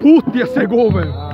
Tutti a Segove!